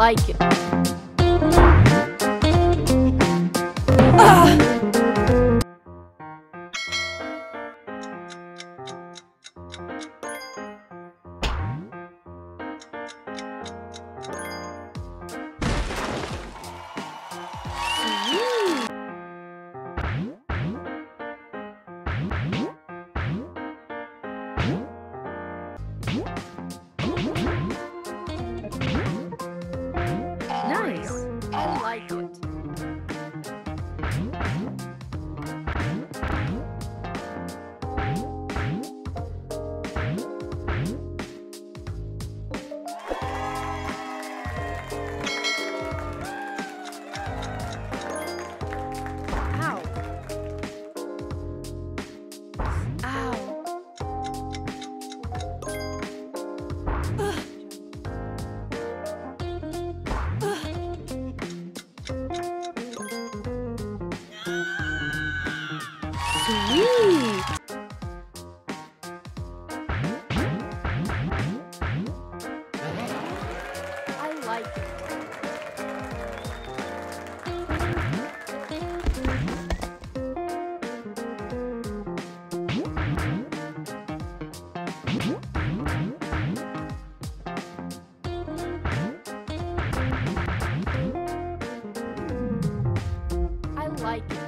like it. Like. I like it.